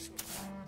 Shoot.